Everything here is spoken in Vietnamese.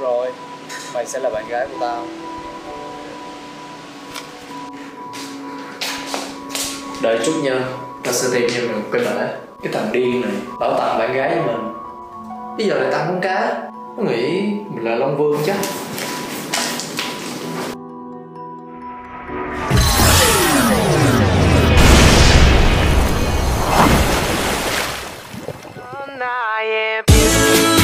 Đúng rồi, mày sẽ là bạn gái của tao. Đợi chút nha, tao sẽ tìm cho mày một cái bể. Cái thằng điên này, bảo tặng bạn gái cho mình. Bây giờ lại tặng con cá. Nó nghĩ mình là Long Vương chắc. I